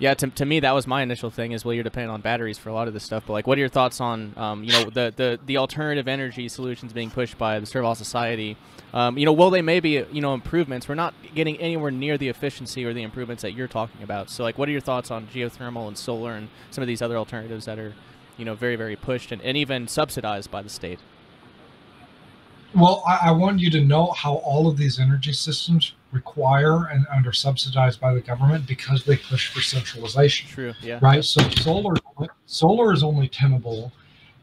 Yeah, to, to me that was my initial thing is well you're dependent on batteries for a lot of this stuff. But like, what are your thoughts on um, you know the, the the alternative energy solutions being pushed by the Servile Society? Um, you know, will they maybe you know improvements? We're not getting anywhere near the efficiency or the improvements that you're talking about. So like, what are your thoughts on geothermal and solar and some of these other alternatives that are you know very very pushed and, and even subsidized by the state? Well, I, I, want you to know how all of these energy systems require and, and are subsidized by the government because they push for centralization. True. Yeah. Right. So solar solar is only tenable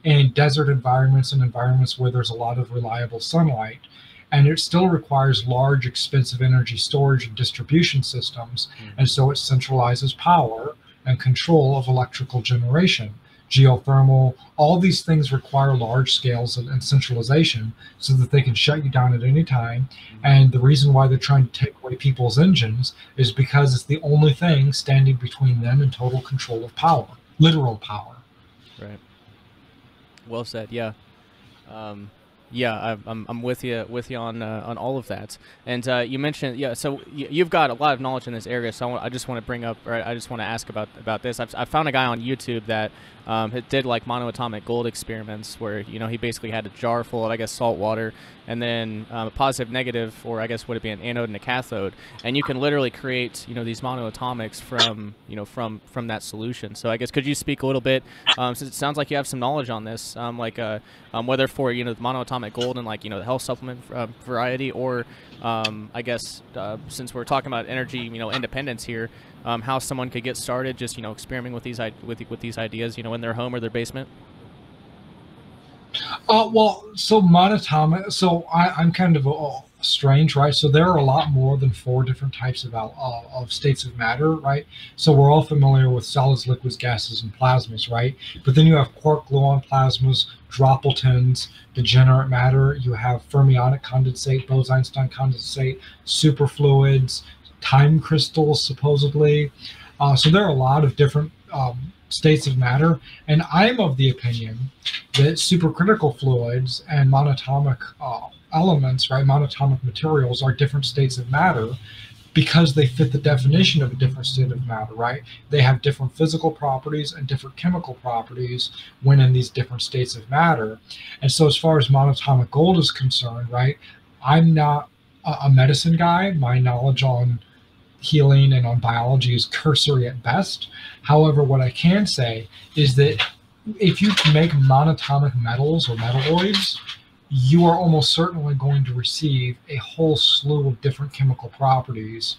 in desert environments and environments where there's a lot of reliable sunlight. And it still requires large, expensive energy storage and distribution systems. Mm-hmm. And so it centralizes power and control of electrical generation geothermal, all these things require large scales and, and, centralization so that they can shut you down at any time. And the reason why they're trying to take away people's engines is because it's the only thing standing between them and total control of power, literal power. Right. Well said. Yeah. Um, yeah, I'm, I'm with you with you on uh, on all of that. And uh, you mentioned yeah, so you've got a lot of knowledge in this area. So I, want, I just want to bring up, or I just want to ask about about this. I've, I found a guy on YouTube that um, did like monoatomic gold experiments, where you know he basically had a jar full of I guess salt water, and then um, a positive, negative, or I guess would it be an anode and a cathode, and you can literally create you know these monoatomics from you know from from that solution. So I guess could you speak a little bit, um, since it sounds like you have some knowledge on this, um, like uh, um, whether for you know the monoatomic gold and like you know the health supplement uh, variety, or um, I guess uh, since we're talking about energy you know independence here, um, how someone could get started, just you know experimenting with these with with these ideas, you know in their home or their basement. Uh, well, so monatomic. So I, am kind of a, strange, right? So there are a lot more than four different types of uh, of states of matter, right? So we're all familiar with solids, liquids, gases, and plasmas, right? But then you have quark gluon plasmas, dropletons, degenerate matter. You have fermionic condensate, Bose-Einstein condensate, superfluids, time crystals, supposedly. Uh, so there are a lot of different um, states of matter. And I'm of the opinion that supercritical fluids and monatomic uh, elements, right, monatomic materials are different states of matter because they fit the definition of a different state of matter, right? They have different physical properties and different chemical properties when in these different states of matter. And so, as far as monatomic gold is concerned, right, I'm not a medicine guy. My knowledge on healing and on biology is cursory at best. However, what I can say is that if you make monatomic metals or metalloids, you are almost certainly going to receive a whole slew of different chemical properties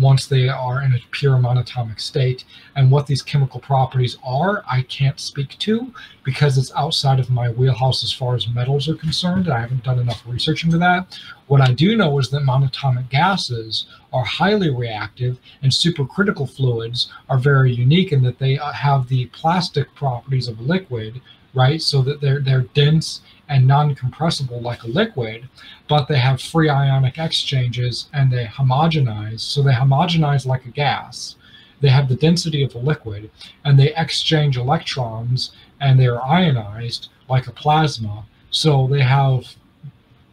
once they are in a pure monatomic state. And what these chemical properties are, I can't speak to because it's outside of my wheelhouse as far as metals are concerned. I haven't done enough research into that. What I do know is that monatomic gases are highly reactive and supercritical fluids are very unique in that they uh, have the plastic properties of liquid, right? So that they're they're dense and non-compressible like a liquid, but they have free ionic exchanges and they homogenize. So they homogenize like a gas. They have the density of a liquid and they exchange electrons and they are ionized like a plasma. So they have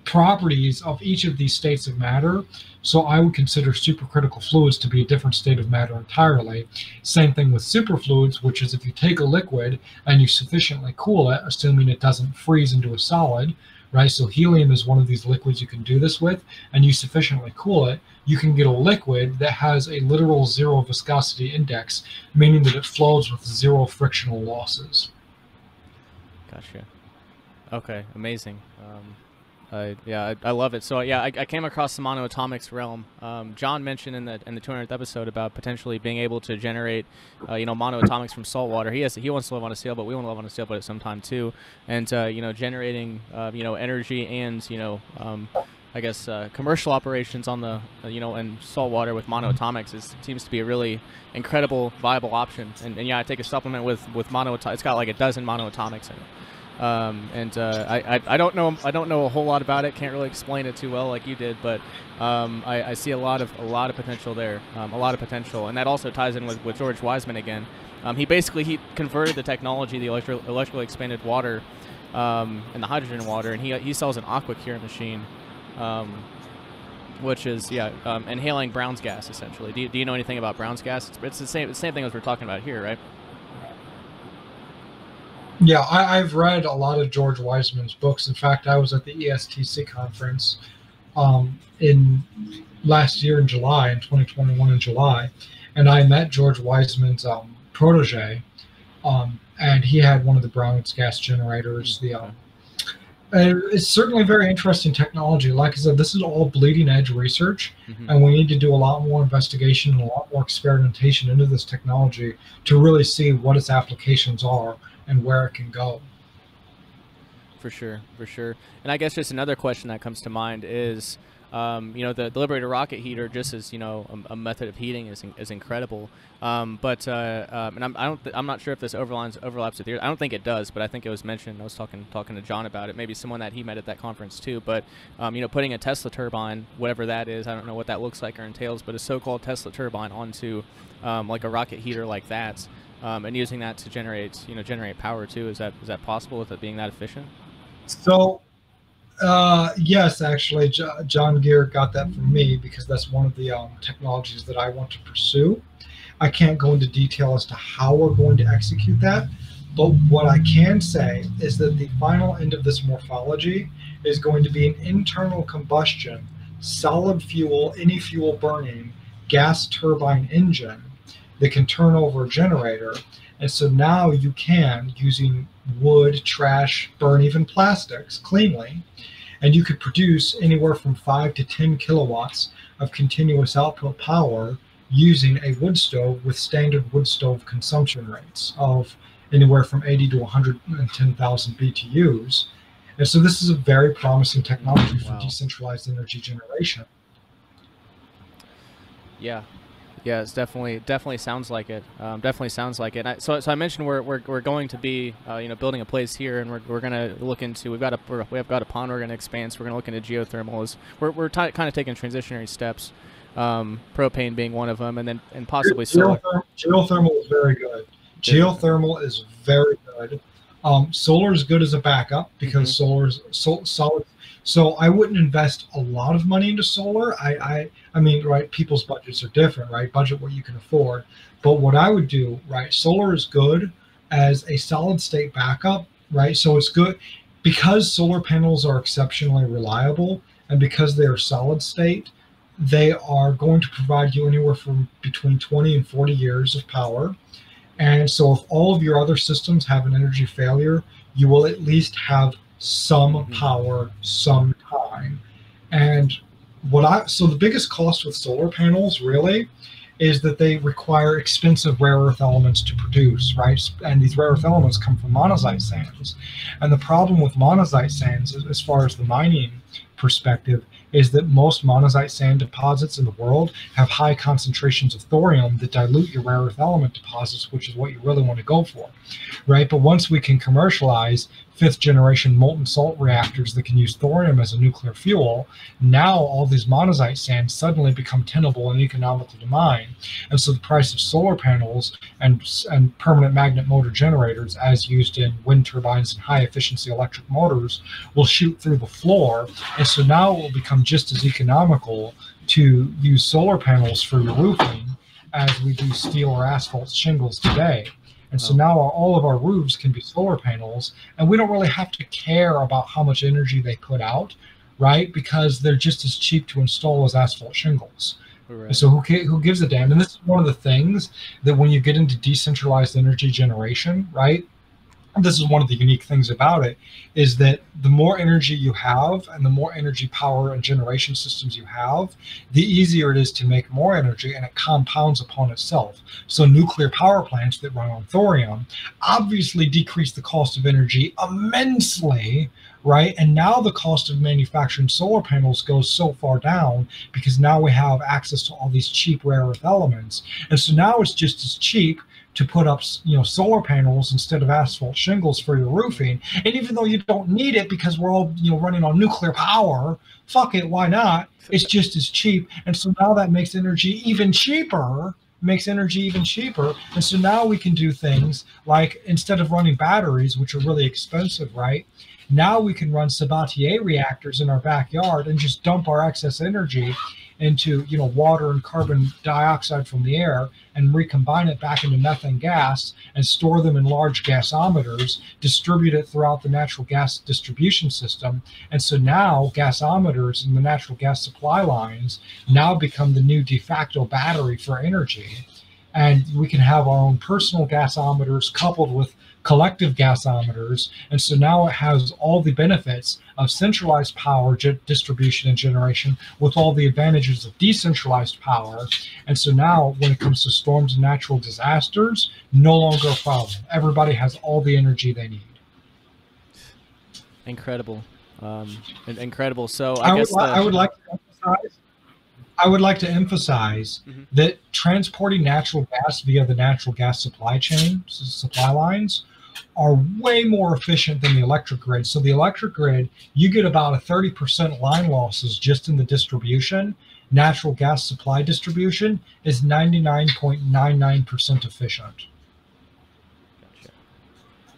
properties of each of these states of matter. So I would consider supercritical fluids to be a different state of matter entirely. Same thing with superfluids, which is if you take a liquid and you sufficiently cool it, assuming it doesn't freeze into a solid, right? So helium is one of these liquids you can do this with, and you sufficiently cool it, you can get a liquid that has a literal zero viscosity index, meaning that it flows with zero frictional losses. Gotcha. Okay, amazing. Um, uh, yeah, I, I, love it. So yeah, I, I, came across the monoatomics realm. Um, John mentioned in the in the 200th episode about potentially being able to generate, uh, you know, monoatomics from salt water. He has he wants to live on a sailboat. But we want to live on a sailboat at some time too, and uh, you know, generating uh, you know energy and you know. Um, I guess uh, commercial operations on the uh, you know in saltwater with monoatomics is seems to be a really incredible viable option. And, and yeah, I take a supplement with with mono. It's got like a dozen monoatomics in it. Um, and uh, I, I, I, don't know I don't know a whole lot about it. Can't really explain it too well like you did, but um, I, I, see a lot of a lot of potential there, um, a lot of potential, and that also ties in with, with George Wiseman again. Um, he basically he converted the technology, the electro, electrically expanded water, um, and the hydrogen water, and he he sells an AquaCure machine. Um, which is yeah, inhaling Brown's gas essentially. Do you, do you know anything about Brown's gas? It's, it's the same the same thing as we're talking about here, right? Yeah, I, have read a lot of George Wiseman's books. In fact, I was at the ESTC conference um, in last year in July, in 2021 in July, and I met George Wiseman's um, protege, um, and he had one of the Brown's gas generators. The um, it's certainly very interesting technology. Like I said, this is all bleeding edge research, mm-hmm. and we need to do a lot more investigation and a lot more experimentation into this technology to really see what its applications are and where it can go. For sure, for sure. And I guess just another question that comes to mind is um, you know, the, the Liberator rocket heater, just as you know, a, a method of heating is, is incredible. Um, but uh, um, and I'm, I don't th- I'm not sure if this overlaps overlaps with yours. I don't think it does, but I think it was mentioned. I was talking talking to John about it. Maybe someone that he met at that conference too. But um, you know, putting a Tesla turbine, whatever that is, I don't know what that looks like or entails, but a so-called Tesla turbine onto um, like a rocket heater like that, um, and using that to generate you know generate power too. Is that is that possible with it being that efficient? So uh, yes, actually, John Gear got that from me because that's one of the um, technologies that I want to pursue. I can't go into detail as to how we're going to execute that, but what I can say is that the final end of this morphology is going to be an internal combustion, solid fuel, any fuel burning gas turbine engine that can turn over a generator. And so now you can, using wood, trash, burn even plastics cleanly, and you could produce anywhere from 5 to 10 kilowatts of continuous output power using a wood stove with standard wood stove consumption rates of anywhere from 80 to 110,000 BTUs. And so this is a very promising technology for wow. decentralized energy generation. Yeah, yeah, it's definitely definitely sounds like it. Um, definitely sounds like it. I, so, so I mentioned we're, we're, we're going to be uh, you know building a place here, and we're, we're going to look into we've got a we have got a pond we're going to expand. So we're going to look into geothermal. As we're we're kind of taking transitionary steps. Um, propane being one of them, and then and possibly solar. Geothermal, geothermal is very good. Geothermal is very good. Um, solar is good as a backup because mm-hmm. solar is so, solid so I wouldn't invest a lot of money into solar. I, I, I mean, right? People's budgets are different, right? Budget what you can afford. But what I would do, right? Solar is good as a solid state backup, right? So it's good because solar panels are exceptionally reliable and because they are solid state. They are going to provide you anywhere from between 20 and 40 years of power. And so, if all of your other systems have an energy failure, you will at least have some mm-hmm. power, some time. And what I so the biggest cost with solar panels really is that they require expensive rare earth elements to produce, right? And these rare earth elements come from monazite sands. And the problem with monazite sands, as far as the mining perspective, is that most monazite sand deposits in the world have high concentrations of thorium that dilute your rare earth element deposits, which is what you really want to go for, right? But once we can commercialize fifth generation molten salt reactors that can use thorium as a nuclear fuel, now all these monazite sands suddenly become tenable and economical to mine. And so the price of solar panels and, and permanent magnet motor generators, as used in wind turbines and high efficiency electric motors, will shoot through the floor. And so now it will become just as economical to use solar panels for your roofing as we do steel or asphalt shingles today. And so now all of our roofs can be solar panels, and we don't really have to care about how much energy they put out, right? Because they're just as cheap to install as asphalt shingles. Right. So who who gives a damn? And this is one of the things that when you get into decentralized energy generation, right? This is one of the unique things about it is that the more energy you have and the more energy power and generation systems you have the easier it is to make more energy and it compounds upon itself. So nuclear power plants that run on thorium obviously decrease the cost of energy immensely right? And now the cost of manufacturing solar panels goes so far down because now we have access to all these cheap rare earth elements. And so now it's just as cheap to put up you know solar panels instead of asphalt shingles for your roofing. And even though you don't need it because we're all you know running on nuclear power fuck it why not? It's just as cheap. And so now that makes energy even cheaper makes energy even cheaper. And so now we can do things like instead of running batteries which are really expensive right? Now we can run Sabatier reactors in our backyard and just dump our excess energy into you know water and carbon dioxide from the air and recombine it back into methane gas and store them in large gasometers distribute it throughout the natural gas distribution system. And so now gasometers in the natural gas supply lines now become the new de facto battery for energy. And we can have our own personal gasometers coupled with collective gasometers. And so now it has all the benefits of centralized power distribution and generation with all the advantages of decentralized power. And so now when it comes to storms and natural disasters, no longer a problem. Everybody has all the energy they need. Incredible. Um, incredible. So I, I guess would, the... I would like to emphasize I would like to emphasize mm-hmm. that transporting natural gas via the natural gas supply chain, supply lines, are way more efficient than the electric grid. So the electric grid, you get about a 30% line losses just in the distribution. Natural gas supply distribution is 99.99% efficient. Gotcha.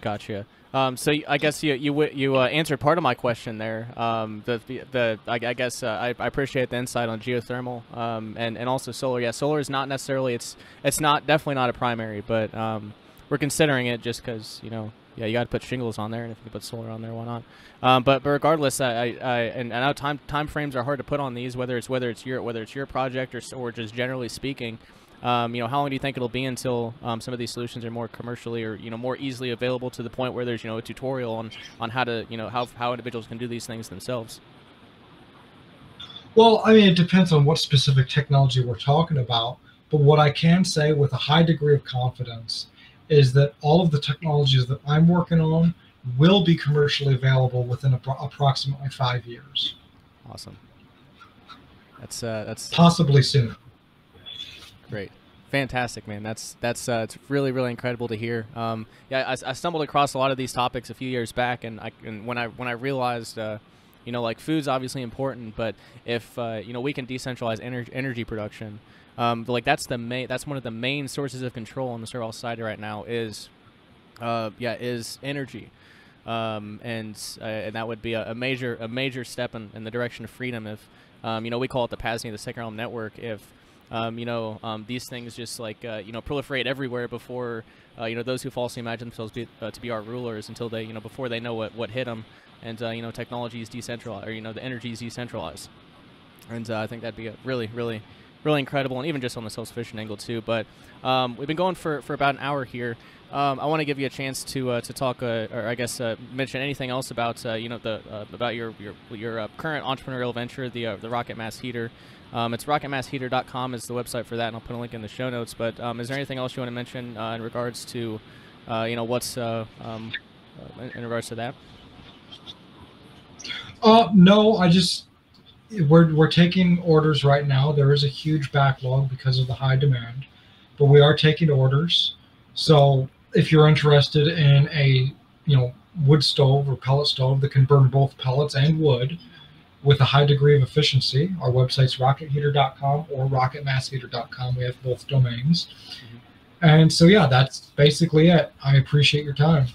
Gotcha. Um, so I guess you you you uh, answered part of my question there. Um, the the I, I guess uh, I, I, appreciate the insight on geothermal um, and and also solar. Yeah, solar is not necessarily it's it's not definitely not a primary, but um, we're considering it just because you know yeah you got to put shingles on there, and if you put solar on there, why not? Um, but, but regardless, I, I, I and I know time time frames are hard to put on these, whether it's whether it's your whether it's your project or or just generally speaking. Um, you know, how long do you think it'll be until um, some of these solutions are more commercially or you know more easily available to the point where there's you know a tutorial on on how to you know how how individuals can do these things themselves? Well, I mean, it depends on what specific technology we're talking about. But what I can say with a high degree of confidence is that all of the technologies that I'm working on will be commercially available within approximately five years. Awesome. That's uh, that's possibly soon. Great, fantastic, man. That's that's uh, it's really really incredible to hear. Um, yeah, I, I, stumbled across a lot of these topics a few years back, and I and when I when I realized. Uh, you know, like food's obviously important, but if uh, you know we can decentralize energy energy production, um, like that's the main that's one of the main sources of control on the Servile society right now is uh, yeah is energy. Um, and uh, and that would be a, a, major a major step in, in the direction of freedom if um, you know we call it the Paznia the second realm network if um, you know um, these things just like uh, you know proliferate everywhere before uh, you know those who falsely imagine themselves be, uh, to be our rulers until they you know before they know what what hit them and uh, you know technology is decentralized or you know the energy is decentralized and I think that'd be a really really really incredible, and even just on the self-sufficient angle too. But um, we've been going for, for about an hour here. Um, I want to give you a chance to uh, to talk, uh, or I guess uh, mention anything else about uh, you know the uh, about your your your uh, current entrepreneurial venture, the the Rocket Mass Heater. Um, it's rocketmassheater.com is the website for that, and I'll put a link in the show notes. But um, is there anything else you want to mention in regards to you know what's um, in, in regards to that? Uh, no, I just we're, we're taking orders right now. There is a huge backlog because of the high demand, but we are taking orders. So if you're interested in a you know wood stove or pellet stove that can burn both pellets and wood with a high degree of efficiency, our website's rocketheater.com or rocketmassheater.com. We have both domains. Mm-hmm. And so yeah, that's basically it. I appreciate your time.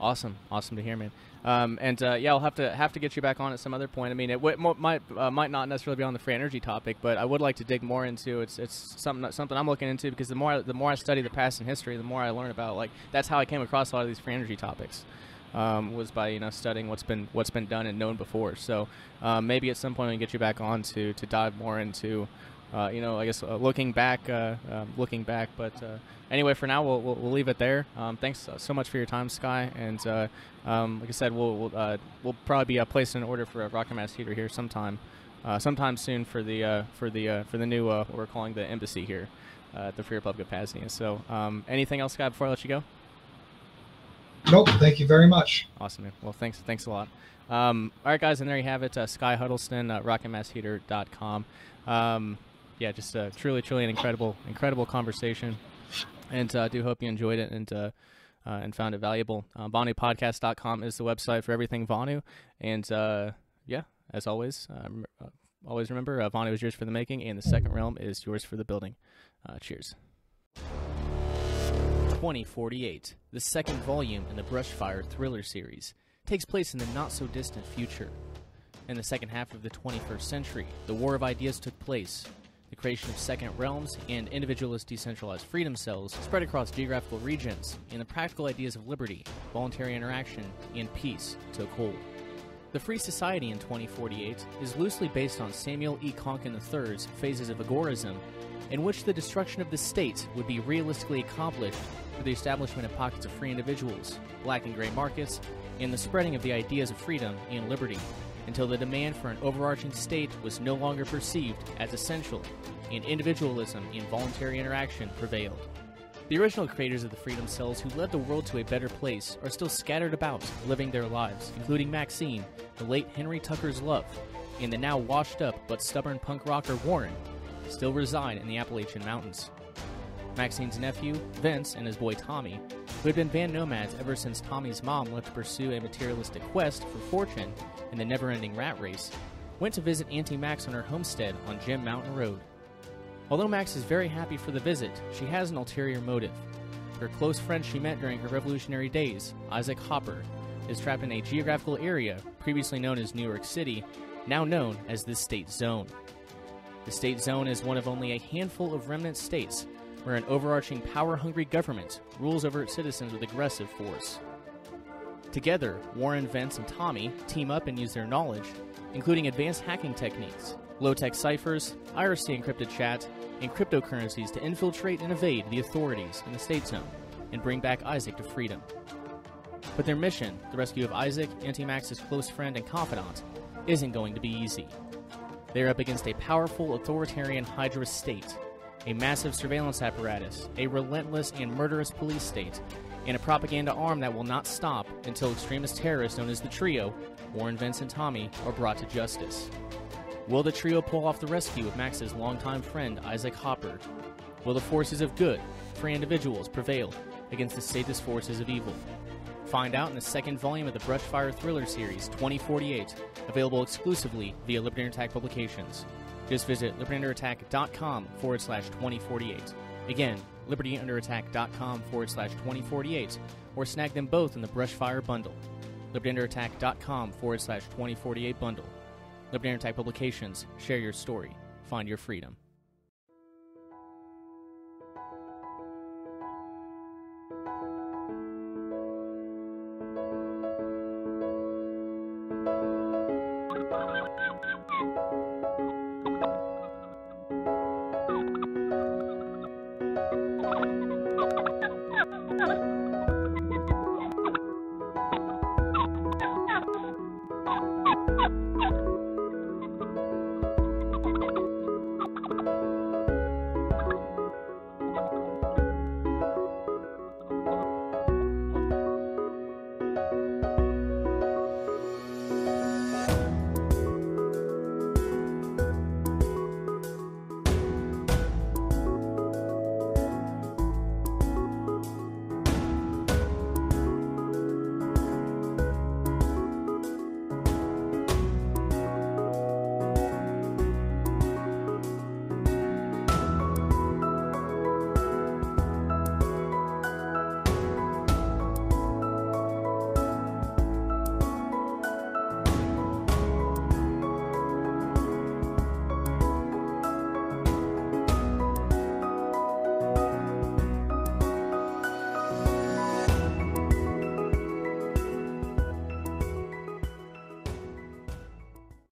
Awesome, awesome to hear, man. Um, and uh, yeah, I'll have to have to get you back on at some other point. I mean, it might uh, might not necessarily be on the free energy topic, but I would like to dig more into it's it's something something I'm looking into because the more I, the more I study the past and history, the more I learn about like that's how I came across a lot of these free energy topics. Um, was by you know studying what's been what's been done and known before. So um, maybe at some point we can get you back on to to dive more into uh, you know, I guess uh, looking back, uh, um, looking back. But uh, anyway, for now, we'll, we'll, we'll leave it there. Um, thanks so much for your time, Sky. And uh, um, like I said, we'll we'll, we'll probably be placing an order for a rocket mass heater here sometime, sometime soon for the for the for the new what we're calling the embassy here at the Free Republic of Paznia. So, um, anything else, Sky, before I let you go? Nope. Thank you very much. Awesome. Man. Well, thanks. Thanks a lot. Um, all right, guys, and there you have it. Sky Huddleston, uh, RocketMassHeater.com. Yeah, just uh, truly, truly an incredible, incredible conversation. And I uh, do hope you enjoyed it and uh, uh, and found it valuable. Uh, VonuPodcast.com is the website for everything Vonu. And yeah, as always, always remember uh, Vonu is yours for the making, and the second realm is yours for the building. cheers. 2048, the second volume in the Brushfire thriller series takes place in the not so distant future. In the second half of the 21st century, the War of Ideas took place. The creation of second realms and individualist decentralized freedom cells spread across geographical regions, and the practical ideas of liberty, voluntary interaction, and peace took hold. The Free Society in 2048 is loosely based on Samuel E. Konkin III's phases of agorism, in which the destruction of the state would be realistically accomplished through the establishment of pockets of free individuals, black and gray markets, and the spreading of the ideas of freedom and liberty, until the demand for an overarching state was no longer perceived as essential, and individualism and voluntary interaction prevailed. The original creators of the Freedom Cells who led the world to a better place are still scattered about, living their lives, including Maxine, the late Henry Tucker's love, and the now washed up but stubborn punk rocker Warren, still reside in the Appalachian Mountains. Maxine's nephew, Vince, and his boy Tommy, who had been band nomads ever since Tommy's mom left to pursue a materialistic quest for fortune in the never ending rat race, went to visit Auntie Max on her homestead on Jim Mountain Road. Although Max is very happy for the visit, she has an ulterior motive. Her close friend she met during her revolutionary days, Isaac Hopper, is trapped in a geographical area previously known as New York City, now known as the State Zone. The State Zone is one of only a handful of remnant states where an overarching power hungry government rules over its citizens with aggressive force. Together, Warren, Vince, and Tommy team up and use their knowledge, including advanced hacking techniques, low tech ciphers, IRC encrypted chat, and cryptocurrencies to infiltrate and evade the authorities in the State Zone and bring back Isaac to freedom. But their mission, the rescue of Isaac, Auntie Max's close friend and confidant, isn't going to be easy. They're up against a powerful authoritarian Hydra state, a massive surveillance apparatus, a relentless and murderous police state, and a propaganda arm that will not stop until extremist terrorists known as the Trio, Warren, Vince, and Tommy, are brought to justice. Will the trio pull off the rescue of Max's longtime friend Isaac Hopper? Will the forces of good, free individuals, prevail against the statist forces of evil? Find out in the second volume of the Brushfire Thriller series, 2048, available exclusively via Liberty Attack Publications. Just visit libertyunderattack.com forward slash 2048. Again, libertyunderattack.com forward slash 2048, or snag them both in the Brushfire bundle. libertyunderattack.com forward slash 2048 bundle. Liberty Attack Publications, share your story, find your freedom.